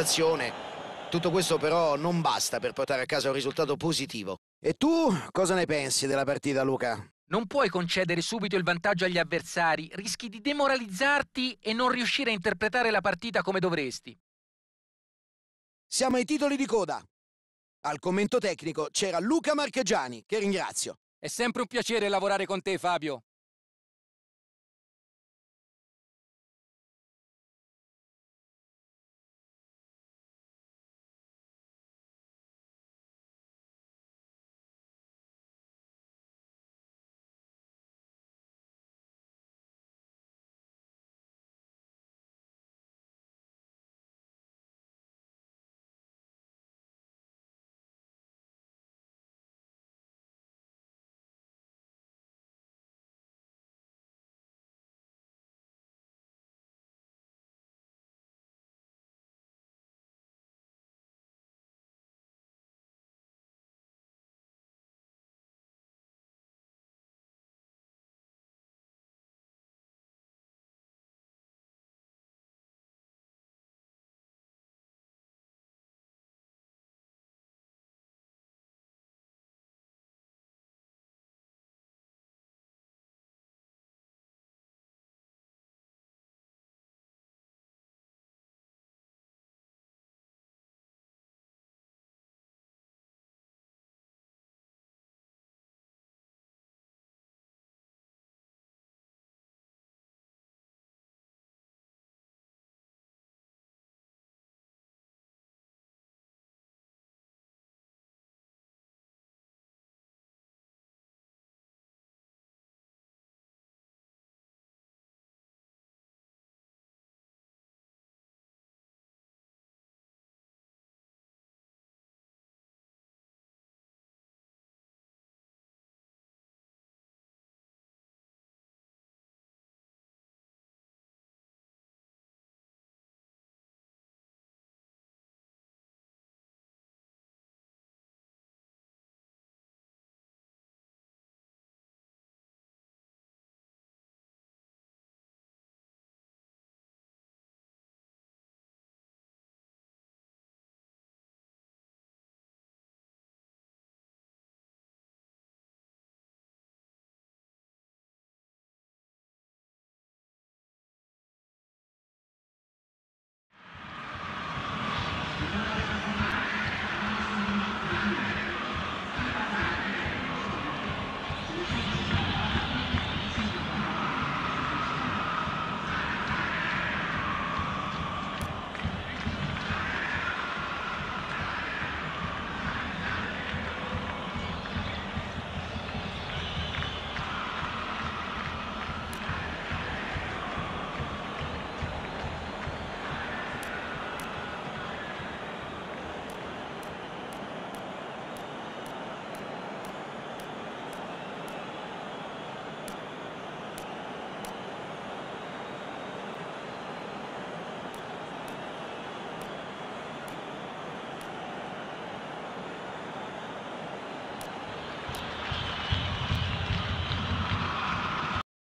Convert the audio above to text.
prestazione. Tutto questo però non basta per portare a casa un risultato positivo. E tu cosa ne pensi della partita, Luca? Non puoi concedere subito il vantaggio agli avversari, rischi di demoralizzarti e non riuscire a interpretare la partita come dovresti. Siamo ai titoli di coda. Al commento tecnico c'era Luca Marchegiani, che ringrazio. È sempre un piacere lavorare con te, Fabio.